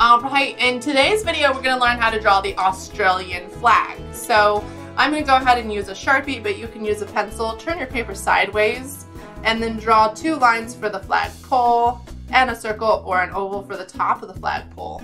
Alright, in today's video we're going to learn how to draw the Australian flag. So I'm going to go ahead and use a Sharpie, but you can use a pencil. Turn your paper sideways and then draw two lines for the flag pole and a circle or an oval for the top of the flag pole.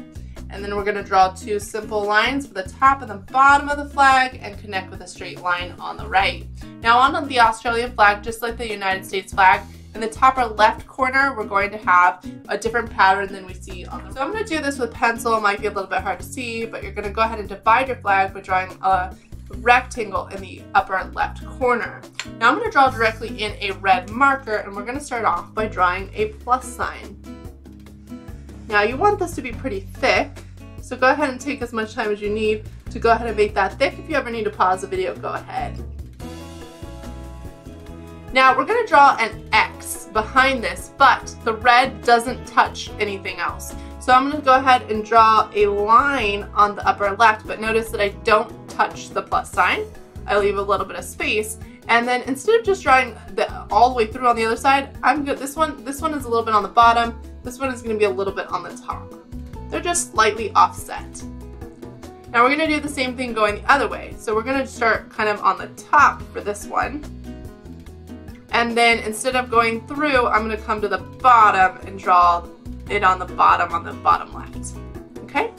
And then we're going to draw two simple lines for the top and the bottom of the flag and connect with a straight line on the right. Now on the Australian flag, just like the United States flag, in the top or left corner, we're going to have a different pattern than we see on the So I'm going to do this with pencil. It might be a little bit hard to see, but you're going to go ahead and divide your flag by drawing a rectangle in the upper left corner. Now I'm going to draw directly in a red marker, and we're going to start off by drawing a plus sign. Now you want this to be pretty thick, so go ahead and take as much time as you need to go ahead and make that thick. If you ever need to pause the video, go ahead. Now we're going to draw an X behind this, but the red doesn't touch anything else. So I'm to go ahead and draw a line on the upper left, but notice that I don't touch the plus sign. I leave a little bit of space. And then instead of just drawing the, all the way through on the other side, I'm good. This one, this one is a little bit on the bottom. This one is going to be a little bit on the top. They're just slightly offset. Now we're going to do the same thing going the other way. So we're going to start kind of on the top for this one. And then instead of going through, I'm gonna come to the bottom and draw it on the bottom, on the bottom left. Okay,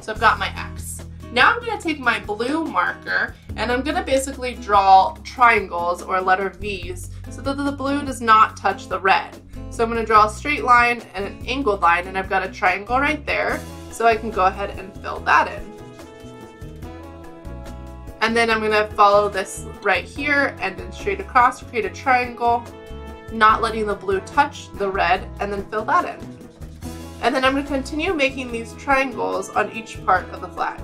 so I've got my X. Now I'm gonna take my blue marker and I'm gonna basically draw triangles or letter V's so that the blue does not touch the red. So I'm gonna draw a straight line and an angled line and I've got a triangle right there so I can go ahead and fill that in. And then I'm going to follow this right here and then straight across, create a triangle, not letting the blue touch the red, and then fill that in. And then I'm going to continue making these triangles on each part of the flag.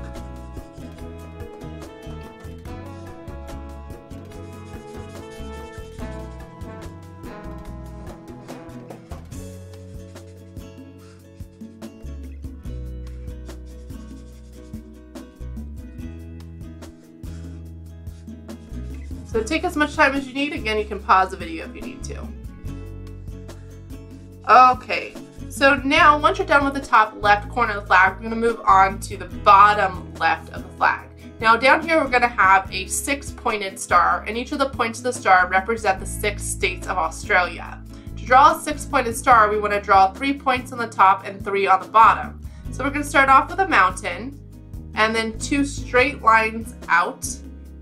So take as much time as you need. Again, you can pause the video if you need to. Okay, so now once you're done with the top left corner of the flag, we're to move on to the bottom left of the flag. Now down here we're going to have a six pointed star and each of the points of the star represent the six states of Australia. To draw a six pointed star we want to draw three points on the top and three on the bottom. So we're going to start off with a mountain and then two straight lines out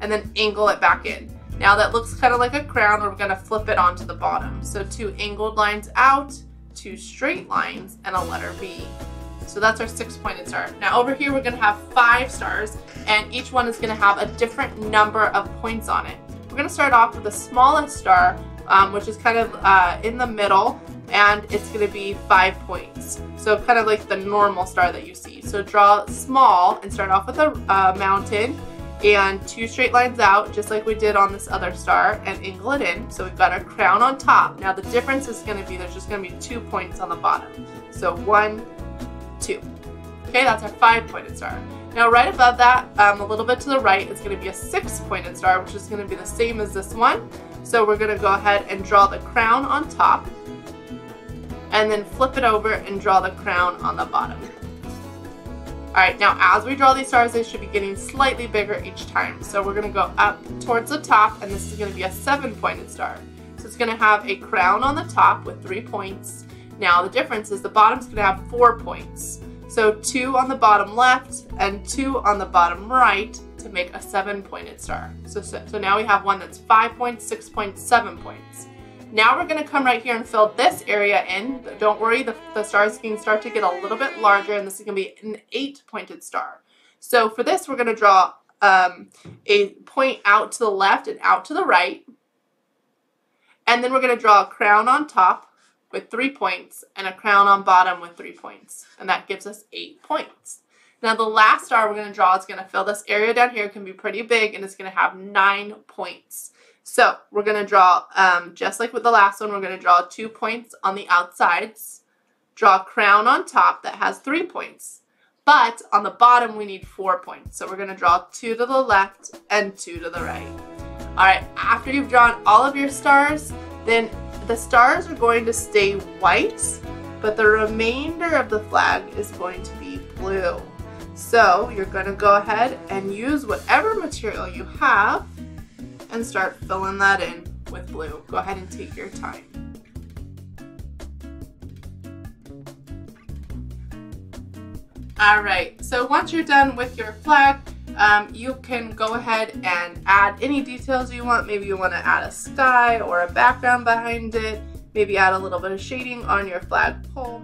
and then angle it back in. Now that looks kind of like a crown, we're gonna flip it onto the bottom. So two angled lines out, two straight lines, and a letter V. So that's our six pointed star. Now over here, we're gonna have five stars, and each one is gonna have a different number of points on it. We're gonna start off with the smallest star, um, which is kind of uh, in the middle, and it's gonna be five points. So kind of like the normal star that you see. So draw small and start off with a uh, mountain, and two straight lines out just like we did on this other star and angle it in. So we've got our crown on top. Now the difference is going to be there's just going to be two points on the bottom. So one, two. Okay, that's our five pointed star. Now right above that, um, a little bit to the right, is going to be a six pointed star, which is going to be the same as this one. So we're going to go ahead and draw the crown on top and then flip it over and draw the crown on the bottom. Alright, now as we draw these stars, they should be getting slightly bigger each time. So we're going to go up towards the top, and this is going to be a seven-pointed star. So it's going to have a crown on the top with three points. Now the difference is the bottom's going to have four points. So two on the bottom left and two on the bottom right to make a seven-pointed star. So, so, so now we have one that's five points, six points, seven points. Now we're going to come right here and fill this area in. Don't worry, the, the stars can start to get a little bit larger, and this is going to be an eight-pointed star. So for this, we're going to draw um, a point out to the left and out to the right. And then we're going to draw a crown on top with three points and a crown on bottom with three points. And that gives us eight points. Now the last star we're going to draw is going to fill this area down here. It can be pretty big and it's going to have nine points. So we're going to draw, um, just like with the last one, we're going to draw two points on the outsides, draw a crown on top that has three points. But on the bottom, we need four points. So we're going to draw two to the left and two to the right. All right, after you've drawn all of your stars, then the stars are going to stay white, but the remainder of the flag is going to be blue. So you're going to go ahead and use whatever material you have and start filling that in with blue. Go ahead and take your time. All right, so once you're done with your flag, um, you can go ahead and add any details you want. Maybe you want to add a sky or a background behind it. Maybe add a little bit of shading on your flag pole.